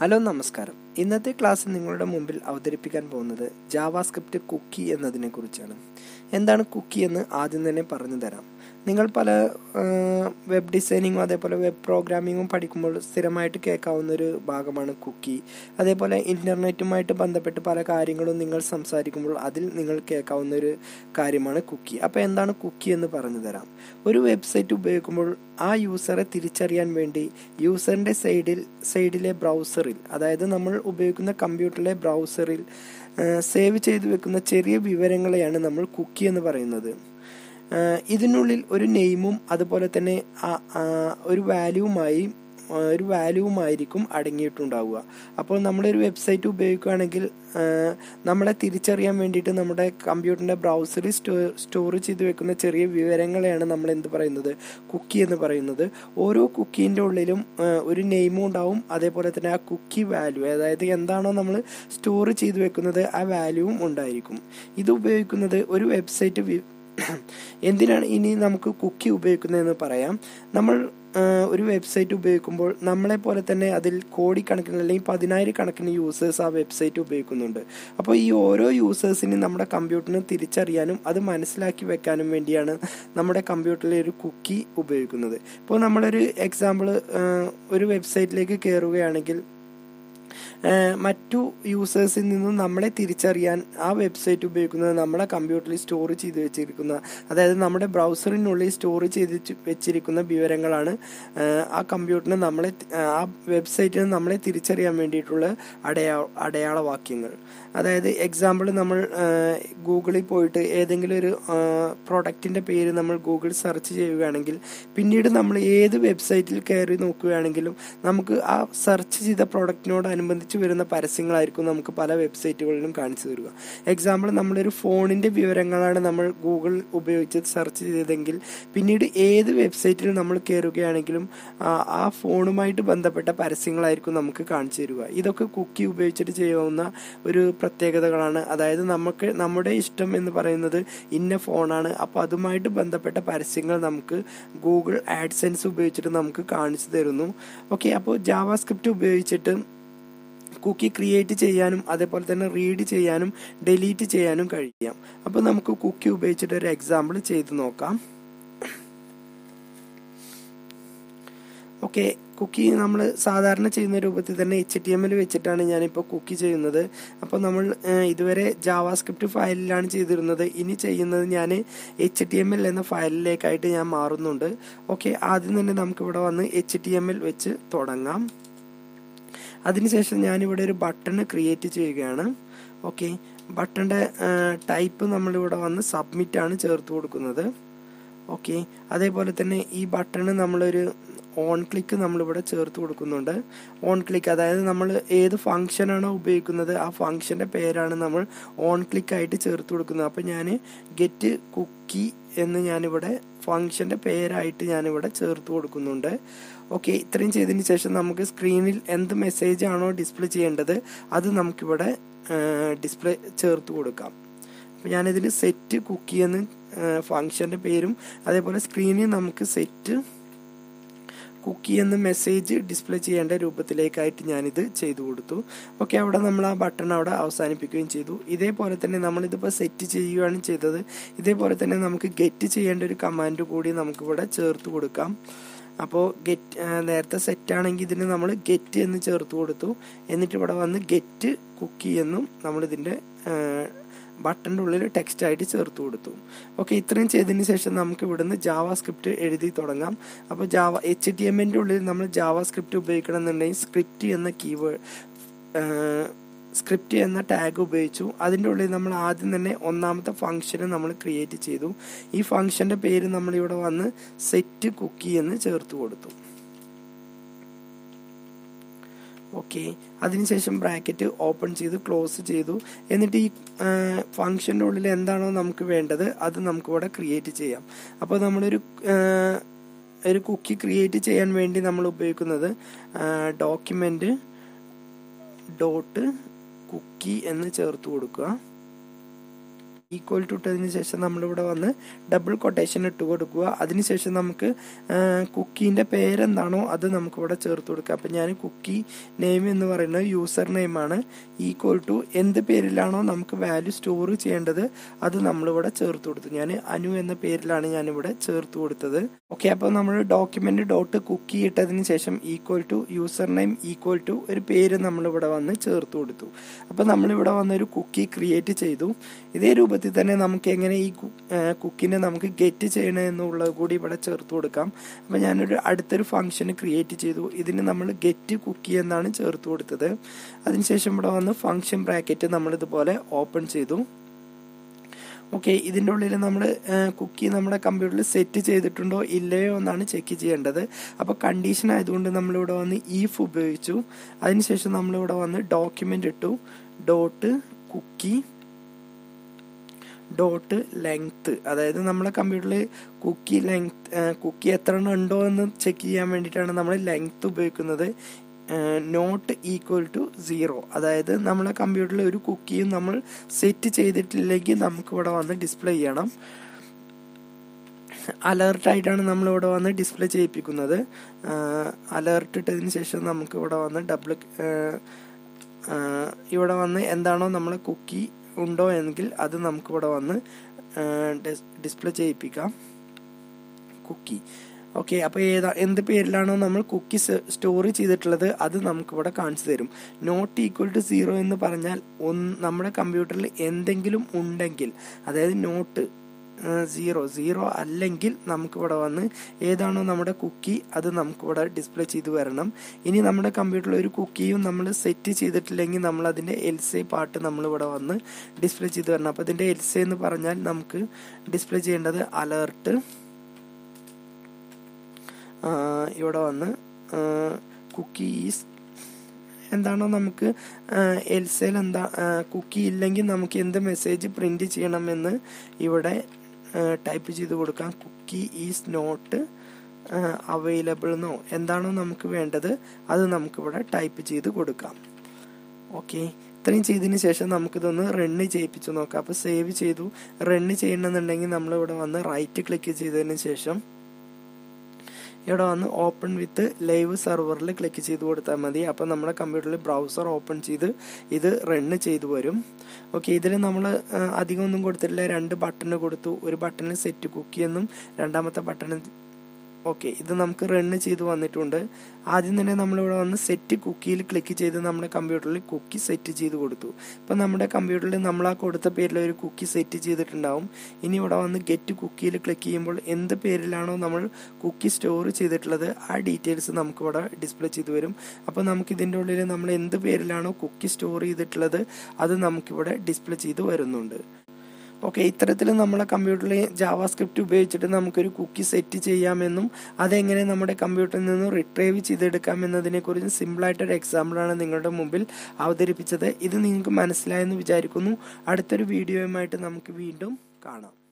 Hello നമസ്കാരം. ഇന്നത്തെ class നിങ്ങളുടെ മുമ്പിൽ അവതരിപ്പിക്കാൻ പോകുന്നത് ജാവാസ്ക്രിപ്റ്റ് കുക്കി എന്നതിനെ കുറിച്ചാണ് എന്താണ് കുക്കി എന്ന് ആദ്യം തന്നെ പറഞ്ഞു തരാം. നിങ്ങൾ പല വെബ് ഡിസൈനിങ്ങും അതേപോലെ വെബ് പ്രോഗ്രാമിങ്ങും പഠിക്കുമ്പോൾ സ്ഥിരമായിട്ട് കേൾക്കാവുന്ന ഒരു ഭാഗമാണ് കുക്കി. അതേപോലെ ഇന്റർനെറ്റുമായിട്ട് ബന്ധപ്പെട്ട് പല കാര്യങ്ങളും നിങ്ങൾ സംസാരിക്കുമ്പോൾ അതിൽ നിങ്ങൾ കേൾക്കാവുന്ന ഒരു കാര്യമാണ് കുക്കി. അപ്പോൾ എന്താണ് കുക്കി എന്ന് പറഞ്ഞു തരാം. ഒരു വെബ്സൈറ്റ് ഉപയോഗിക്കുമ്പോൾ ആ യൂസറെ തിരിച്ചറിയാൻ വേണ്ടി യൂസറിന്റെ സൈഡിൽ സൈഡിലെ ബ്രൗസറിൽ അതായത് നമ്മൾ ഉപയോഗിക്കുന്ന കമ്പ്യൂട്ടറിലെ ബ്രൗസറിൽ സേവ് ചെയ്ത് വെക്കുന്ന ചെറിയ വിവരങ്ങളെയാണ് നമ്മൾ കുക്കി എന്ന് പറയുന്നത്. ഇതിനുള്ളിൽ ഒരു നെയിമും അതുപോലെ തന്നെ ഒരു വാല്യൂവുമായി ഒരു വാല്യൂവുമായിരിക്കും അടങ്ങിയിട്ടുണ്ടാവുക. അപ്പോൾ നമ്മളൊരു വെബ്സൈറ്റ് ഉപയോഗിക്കുകയാണെങ്കിൽ നമ്മളെ തിരിച്ചറിയാൻ വേണ്ടിയിട്ട് നമ്മുടെ കമ്പ്യൂട്ടറിന്റെ ബ്രൗസറിൽ സ്റ്റോ സ്റ്റോർ ചെയ്ത് വെക്കുന്ന ചെറിയ വിവരങ്ങളെയാണ് നമ്മൾ എന്ത് പറയുന്നത്? കുക്കി എന്ന് പറയുന്നത്. ഓരോ കുക്കീന്റെ ഉള്ളിലും ഒരു നെയിമും ഉണ്ടാവും. അതേപോലെ തന്നെ ആ കുക്കി വാല്യൂ അതായത് എന്താണോ നമ്മൾ സ്റ്റോർ ചെയ്ത് വെക്കുന്നത് ആ വാല്യൂവും ഉണ്ടായിരിക്കും. ഇത് ഉപയോഗിക്കുന്നത് ഒരു വെബ്സൈറ്റ് എന്തിനാണ് ഇനി നമുക്ക് കുക്കി ഉപയോഗിക്കുന്നതെന്ന് പറയാം. നമ്മൾ ഒരു വെബ്സൈറ്റ് ഉപയോഗിക്കുമ്പോൾ നമ്മളെ പോലെ തന്നെ അതിൽ കോടിക്കണക്കിന് അല്ലെങ്കിൽ പതിനായിരക്കണക്കിന് യൂസേഴ്സ് ആ വെബ്സൈറ്റ് ഉപയോഗിക്കുന്നുണ്ട്. അപ്പോൾ ഈ ഓരോ യൂസേഴ്സിനും നമ്മുടെ കമ്പ്യൂട്ടറിന് തിരിച്ചറിയാനും അത് മനസ്സിലാക്കി വെക്കാനും വേണ്ടിയാണ് നമ്മുടെ കമ്പ്യൂട്ടറിലെ ഒരു കുക്കി ഉപയോഗിക്കുന്നത്. ഇപ്പോൾ നമ്മളൊരു എക്സാമ്പിൾ ഒരു വെബ്സൈറ്റിലേക്ക് കയറുകയാണെങ്കിൽ മറ്റു യൂസേഴ്സിൽ നിന്നും നമ്മളെ തിരിച്ചറിയാൻ ആ വെബ്സൈറ്റ് ഉപയോഗിക്കുന്നത് നമ്മുടെ കമ്പ്യൂട്ടറിൽ സ്റ്റോർ ചെയ്ത് വെച്ചിരിക്കുന്ന അതായത് നമ്മുടെ ബ്രൗസറിനുള്ളിൽ സ്റ്റോർ ചെയ്ത് വെച്ചിരിക്കുന്ന വിവരങ്ങളാണ് ആ കമ്പ്യൂട്ടറിന് നമ്മളെ ആ വെബ്സൈറ്റിന് നമ്മളെ തിരിച്ചറിയാൻ വേണ്ടിയിട്ടുള്ള അടയാ അടയാളവാക്യങ്ങൾ. അതായത് എക്സാമ്പിൾ നമ്മൾ ഗൂഗിളിൽ പോയിട്ട് ഏതെങ്കിലും ഒരു പ്രൊഡക്റ്റിന്റെ പേര് നമ്മൾ ഗൂഗിൾ സെർച്ച് ചെയ്യുകയാണെങ്കിൽ പിന്നീട് നമ്മൾ ഏത് വെബ്സൈറ്റിൽ കയറി നോക്കുകയാണെങ്കിലും നമുക്ക് ആ സെർച്ച് ചെയ്ത പ്രൊഡക്റ്റിനോടനുബന്ധിച്ച് വരുന്ന പരസ്യങ്ങളായിരിക്കും നമുക്ക് പല വെബ്സൈറ്റുകളിലും കാണിച്ചു തരിക. എക്സാമ്പിൾ നമ്മളൊരു ഫോണിന്റെ വിവരങ്ങളാണ് നമ്മൾ ഗൂഗിൾ ഉപയോഗിച്ച് സെർച്ച് ചെയ്തതെങ്കിൽ പിന്നീട് ഏത് വെബ്സൈറ്റിൽ നമ്മൾ കയറുകയാണെങ്കിലും ആ ഫോണുമായിട്ട് ബന്ധപ്പെട്ട പരസ്യങ്ങളായിരിക്കും നമുക്ക് കാണിച്ചു തരിക. ഇതൊക്കെ കുക്കി ഉപയോഗിച്ചിട്ട് ചെയ്യാവുന്ന ഒരു പ്രത്യേകതകളാണ്. അതായത് നമുക്ക് നമ്മുടെ ഇഷ്ടം എന്ന് പറയുന്നത് ഇന്ന ഫോണാണ്. അപ്പോൾ അതുമായിട്ട് ബന്ധപ്പെട്ട പരസ്യങ്ങൾ നമുക്ക് ഗൂഗിൾ ആഡ്സെൻസ് ഉപയോഗിച്ചിട്ട് നമുക്ക് കാണിച്ചു തരുന്നു. ഓക്കെ അപ്പോൾ ജാവാസ്ക്രിപ്റ്റ് ഉപയോഗിച്ചിട്ട് കുക്കി ക്രിയേറ്റ് ചെയ്യാനും അതേപോലെ തന്നെ റീഡ് ചെയ്യാനും ഡിലീറ്റ് ചെയ്യാനും കഴിയാം. അപ്പോൾ നമുക്ക് കുക്കി ഉപയോഗിച്ചിട്ട് ഒരു എക്സാമ്പിൾ ചെയ്ത് നോക്കാം. ഓക്കെ കുക്കി നമ്മൾ സാധാരണ ചെയ്യുന്ന രൂപത്തിൽ തന്നെ എച്ച് ടി എമ്മിൽ വെച്ചിട്ടാണ് ഞാനിപ്പോൾ കുക്കി ചെയ്യുന്നത്. അപ്പോൾ നമ്മൾ ഇതുവരെ ജാവാസ്ക്രിപ്റ്റ് ഫയലിലാണ് ചെയ്തിരുന്നത്. ഇനി ചെയ്യുന്നത് ഞാൻ എച്ച് ടി എം എൽ എന്ന ഫയലിലേക്കായിട്ട് ഞാൻ മാറുന്നുണ്ട്. ഓക്കെ ആദ്യം തന്നെ നമുക്കിവിടെ വന്ന് എച്ച് ടി എം എൽ വെച്ച് തുടങ്ങാം. അതിനുശേഷം ഞാനിവിടെ ഒരു ബട്ടൺ ക്രിയേറ്റ് ചെയ്യുകയാണ്. ഓക്കെ. ബട്ടന്റെ ടൈപ്പ് നമ്മളിവിടെ വന്ന് സബ്മിറ്റ് ആണ് ചേർത്ത് കൊടുക്കുന്നത്. ഓക്കെ. അതേപോലെ തന്നെ ഈ ബട്ടണ് നമ്മളൊരു ഓൺ ക്ലിക്ക് നമ്മളിവിടെ ചേർത്ത് കൊടുക്കുന്നുണ്ട്. ഓൺ ക്ലിക്ക് അതായത് നമ്മൾ ഏത് ഫംഗ്ഷനാണോ ഉപയോഗിക്കുന്നത് ആ ഫംഗ്ഷന്റെ പേരാണ് നമ്മൾ ഓൺ ക്ലിക്കായിട്ട് ചേർത്ത് കൊടുക്കുന്നത്. അപ്പോൾ ഞാൻ ഗെറ്റ് കുക്കി എന്ന് ഞാനിവിടെ ഫംഗ്ഷന്റെ പേരായിട്ട് ഞാനിവിടെ ചേർത്ത് കൊടുക്കുന്നുണ്ട്. ഓക്കെ ഇത്രയും ചെയ്തതിന് ശേഷം നമുക്ക് സ്ക്രീനിൽ എന്ത് മെസ്സേജ് ആണോ ഡിസ്പ്ലേ ചെയ്യേണ്ടത് അത് നമുക്കിവിടെ ഡിസ്പ്ലേ ചേർത്ത് കൊടുക്കാം. അപ്പം ഞാനിതിൽ സെറ്റ് കുക്കി എന്ന് ഫംഗ്ഷന്റെ പേരും അതേപോലെ സ്ക്രീനിൽ നമുക്ക് സെറ്റ് കുക്കി എന്ന മെസ്സേജ് ഡിസ്പ്ലേ ചെയ്യേണ്ട രൂപത്തിലേക്കായിട്ട് ഞാനിത് ചെയ്തു കൊടുത്തു. ഓക്കെ അവിടെ നമ്മൾ ആ ബട്ടൺ അവിടെ അവസാനിപ്പിക്കുകയും ചെയ്തു. ഇതേപോലെ തന്നെ നമ്മളിതിപ്പോൾ സെറ്റ് ചെയ്യുകയാണ് ചെയ്തത്. ഇതേപോലെ തന്നെ നമുക്ക് ഗെറ്റ് ചെയ്യേണ്ട ഒരു കമാൻഡ് കൂടി നമുക്കിവിടെ ചേർത്ത് കൊടുക്കാം. അപ്പോൾ ഗെറ്റ് നേരത്തെ സെറ്റ് ആണെങ്കിൽ ഇതിന് നമ്മൾ ഗെറ്റ് എന്ന് ചേർത്ത് കൊടുത്തു. എന്നിട്ട് ഇവിടെ വന്ന് ഗെറ്റ് കുക്കി എന്നും നമ്മളിതിന്റെ ബട്ടന്റെ ഉള്ളിൽ ടെക്സ്റ്റ് ആയിട്ട് ചേർത്ത് കൊടുത്തു. ഓക്കെ ഇത്രയും ചെയ്തതിന് ശേഷം നമുക്ക് ഇവിടുന്ന് ജാവ സ്ക്രിപ്റ്റ് എഴുതി തുടങ്ങാം. അപ്പോൾ ജാവ എച്ച് ടി എമ്മിന്റെ ഉള്ളിൽ നമ്മൾ ജാവ സ്ക്രിപ്റ്റ് ഉപയോഗിക്കണം എന്നുണ്ടെങ്കിൽ സ്ക്രിപ്റ്റ് എന്ന കീവേഡ് സ്ക്രിപ്റ്റ് എന്ന ടാഗ് ഉപയോഗിച്ചു. അതിന്റെ ഉള്ളിൽ നമ്മൾ ആദ്യം തന്നെ ഒന്നാമത്തെ ഫംഗ്ഷന് നമ്മൾ ക്രിയേറ്റ് ചെയ്തു. ഈ ഫംഗ്ഷന്റെ പേര് നമ്മളിവിടെ വന്ന് സെറ്റ് കുക്കി എന്ന് ചേർത്ത് കൊടുത്തു. ഓക്കെ അതിനുശേഷം ബ്രാക്കറ്റ് ഓപ്പൺ ചെയ്ത് ക്ലോസ് ചെയ്തു. എന്നിട്ട് ഈ ഫംഗ്ഷന്റെ ഉള്ളിൽ എന്താണോ നമുക്ക് വേണ്ടത് അത് നമുക്കിവിടെ ക്രിയേറ്റ് ചെയ്യാം. അപ്പോൾ നമ്മളൊരു ഒരു കുക്കി ക്രിയേറ്റ് ചെയ്യാൻ വേണ്ടി നമ്മൾ ഉപയോഗിക്കുന്നത് ഡോക്യുമെന്റ് ഡോട്ട് കുക്കി എന്ന് ചേർത്ത് കൊടുക്കുക. ഈക്വൽ ടു ഇട്ടതിന് ശേഷം നമ്മളിവിടെ വന്ന് ഡബിൾ കൊട്ടേഷൻ ഇട്ട് കൊടുക്കുക. അതിനുശേഷം നമുക്ക് കുക്കീന്റെ പേരെന്താണോ അത് നമുക്കിവിടെ ചേർത്ത് കൊടുക്കുക അപ്പം ഞാൻ കുക്കി നെയിം എന്ന് പറയുന്നത് യൂസർ നെയിമാണ് ഈക്വൽ ടു എന്ത് പേരിലാണോ നമുക്ക് വാല്യൂ സ്റ്റോർ ചെയ്യേണ്ടത് അത് നമ്മളിവിടെ ചേർത്ത് കൊടുത്തു. ഞാൻ അനു എന്ന പേരിലാണ് ഞാനിവിടെ ചേർത്ത് കൊടുത്തത്. ഓക്കെ അപ്പോൾ നമ്മൾ ഡോക്യുമെന്റ് ഡോട്ട് കുക്കി ഇട്ടതിന് ശേഷം equal to username equal to ഒരു പേര് നമ്മളിവിടെ വന്ന് ചേർത്ത് കൊടുത്തു. അപ്പോൾ നമ്മളിവിടെ വന്ന് ഒരു കുക്കി ക്രിയേറ്റ് ചെയ്തു. ഇതേ രൂപത്തിൽ തന്നെ നമുക്ക് എങ്ങനെ ഈ കുക്കിനെ നമുക്ക് ഗെറ്റ് ചെയ്യണം എന്നുള്ളത് കൂടി ഇവിടെ ചേർത്ത് കൊടുക്കാം. അപ്പോൾ ഞാനൊരു അടുത്തൊരു ഫംഗ്ഷൻ ക്രിയേറ്റ് ചെയ്തു. ഇതിന് നമ്മൾ ഗെറ്റ് കുക്കി എന്നാണ് ചേർത്ത് കൊടുത്തത്. അതിനുശേഷം ഇവിടെ വന്ന് ഫംഗ്ഷൻ ബ്രാക്കറ്റ് നമ്മൾ ഇതുപോലെ ഓപ്പൺ ചെയ്തു. ഓക്കെ ഇതിന്റെ ഉള്ളിൽ നമ്മൾ കുക്കി നമ്മുടെ കമ്പ്യൂട്ടറിൽ സെറ്റ് ചെയ്തിട്ടുണ്ടോ ഇല്ലയോ എന്നാണ് ചെക്ക് ചെയ്യേണ്ടത്. അപ്പോൾ കണ്ടീഷൻ ആയതുകൊണ്ട് നമ്മളിവിടെ വന്ന് ഈഫ് ഉപയോഗിച്ചു. അതിനുശേഷം നമ്മളിവിടെ വന്ന് ഡോക്യുമെന്റ് ഇട്ടു. Dot cookie dot length. അതായത് നമ്മളെ കമ്പ്യൂട്ടറിൽ കുക്കി ലെങ്ത് കുക്കി എത്ര എണ്ണം ഉണ്ടോ എന്ന് ചെക്ക് ചെയ്യാൻ വേണ്ടിയിട്ടാണ് നമ്മൾ ലെങ്ത്ത് ഉപയോഗിക്കുന്നത്. നോട്ട് ഈക്വൽ ടു സീറോ അതായത് നമ്മളെ കമ്പ്യൂട്ടറിൽ ഒരു കുക്കിയും നമ്മൾ സെറ്റ് ചെയ്തിട്ടില്ലെങ്കിൽ നമുക്ക് ഇവിടെ വന്ന് ഡിസ്പ്ലേ ചെയ്യണം. അലേർട്ടായിട്ടാണ് നമ്മളിവിടെ വന്ന് ഡിസ്പ്ലേ ചെയ്യിപ്പിക്കുന്നത്. അലേർട്ട് ഇട്ടതിന് ശേഷം നമുക്ക് ഇവിടെ വന്ന് ഡബിൾ ഇവിടെ വന്ന് എന്താണോ നമ്മൾ കുക്കി ഉണ്ടോ എങ്കിൽ അത് നമുക്കിവിടെ വന്ന് ഡിസ്പ്ലേ ചെയ്യിപ്പിക്കാം. കുക്കി. ഓക്കെ അപ്പോൾ ഏതാ എന്ത് പേരിലാണോ നമ്മൾ കുക്കി സ്റ്റോർ ചെയ്തിട്ടുള്ളത് അത് നമുക്കിവിടെ കാണിച്ചു തരും. നോട്ട് ഈക്വൽ ടു സീറോ എന്ന് പറഞ്ഞാൽ ഒന്ന് നമ്മുടെ കമ്പ്യൂട്ടറിൽ എന്തെങ്കിലും ഉണ്ടെങ്കിൽ അതായത് നോട്ട് സീറോ സീറോ അല്ലെങ്കിൽ നമുക്കിവിടെ വന്ന് ഏതാണോ നമ്മുടെ കുക്കി അത് നമുക്കിവിടെ ഡിസ്പ്ലേ ചെയ്ത് വരണം. ഇനി നമ്മുടെ കമ്പ്യൂട്ടറിൽ ഒരു കുക്കിയും നമ്മൾ സെറ്റ് ചെയ്തിട്ടില്ലെങ്കിൽ നമ്മൾ അതിന്റെ എൽസെ പാർട്ട് നമ്മളിവിടെ വന്ന് ഡിസ്പ്ലേ ചെയ്ത് വരണം. അപ്പോൾ ഇതിന്റെ എൽസെ എന്ന് പറഞ്ഞാൽ നമുക്ക് ഡിസ്പ്ലേ ചെയ്യേണ്ടത് അലേർട്ട് ഇവിടെ വന്ന് കുക്കി ഈസ് എന്താണോ നമുക്ക് എൽസയിൽ എന്താ കുക്കി ഇല്ലെങ്കിൽ നമുക്ക് എന്ത് മെസ്സേജ് പ്രിന്റ് ചെയ്യണമെന്ന് ഇവിടെ ടൈപ്പ് ചെയ്ത് കൊടുക്കാം. കുക്കി ഈസ് നോട്ട് അവൈലബിൾ എന്നോ എന്താണോ നമുക്ക് വേണ്ടത് അത് നമുക്കിവിടെ ടൈപ്പ് ചെയ്ത് കൊടുക്കാം. ഓക്കെ. ഇത്രയും ചെയ്തതിന് ശേഷം നമുക്കിതൊന്ന് റണ്ണ് ചെയ്യിപ്പിച്ച് നോക്കാം. അപ്പോൾ സേവ് ചെയ്തു. റണ്ണ് ചെയ്യണമെന്നുണ്ടെങ്കിൽ നമ്മളിവിടെ വന്ന് റൈറ്റ് ക്ലിക്ക് ചെയ്തതിന് ശേഷം ഇവിടെ വന്ന് ഓപ്പൺ വിത്ത് ലൈവ് സെർവറിൽ ക്ലിക്ക് ചെയ്ത് കൊടുത്താൽ മതി. അപ്പോൾ നമ്മുടെ കമ്പ്യൂട്ടറിൽ ബ്രൗസർ ഓപ്പൺ ചെയ്ത് ഇത് റണ്ണ് ചെയ്തു വരും. ഓക്കെ ഇതിൽ നമ്മൾ അധികം ഒന്നും കൊടുത്തിട്ടില്ല. രണ്ട് ബട്ടൺ കൊടുത്തു. ഒരു ബട്ടണിൽ സെറ്റ് കുക്കി എന്നും രണ്ടാമത്തെ ബട്ടൺ ഓക്കെ ഇത് നമുക്ക് റണ്ണ് ചെയ്ത് വന്നിട്ടുണ്ട്. ആദ്യം തന്നെ നമ്മളിവിടെ വന്ന് സെറ്റ് കുക്കിയിൽ ക്ലിക്ക് ചെയ്ത് നമ്മുടെ കമ്പ്യൂട്ടറിൽ കുക്കി സെറ്റ് ചെയ്ത് കൊടുത്തു. ഇപ്പം നമ്മുടെ കമ്പ്യൂട്ടറിൽ നമ്മൾ ആ കൊടുത്ത പേരിൽ ഒരു കുക്കി സെറ്റ് ചെയ്തിട്ടുണ്ടാവും. ഇനി ഇവിടെ വന്ന് ഗെറ്റ് കുക്കിയിൽ ക്ലിക്ക് ചെയ്യുമ്പോൾ എന്ത് പേരിലാണോ നമ്മൾ കുക്കി സ്റ്റോർ ചെയ്തിട്ടുള്ളത് ആ ഡീറ്റെയിൽസ് നമുക്കിവിടെ ഡിസ്പ്ലേ ചെയ്ത് വരും. അപ്പോൾ നമുക്ക് ഇതിന്റെ ഉള്ളിൽ നമ്മൾ എന്ത് പേരിലാണോ കുക്കി സ്റ്റോർ ചെയ്തിട്ടുള്ളത് അത് നമുക്കിവിടെ ഡിസ്പ്ലേ ചെയ്ത് വരുന്നുണ്ട്. ഓക്കെ ഇത്തരത്തിൽ നമ്മളെ കമ്പ്യൂട്ടറിൽ ജാവാസ്ക്രിപ്റ്റ് ഉപയോഗിച്ചിട്ട് നമുക്കൊരു കുക്കി സെറ്റ് ചെയ്യാമെന്നും അതെങ്ങനെ നമ്മുടെ കമ്പ്യൂട്ടറിൽ നിന്ന് റിട്രൈവ് ചെയ്തെടുക്കാം എന്നതിനെക്കുറിച്ച് സിമ്പിളായിട്ടൊരു എക്സാമ്പിളാണ് നിങ്ങളുടെ മുമ്പിൽ അവതരിപ്പിച്ചത്. ഇത് നിങ്ങൾക്ക് മനസ്സിലായെന്ന് വിചാരിക്കുന്നു. അടുത്തൊരു വീഡിയോയുമായിട്ട് നമുക്ക് വീണ്ടും കാണാം.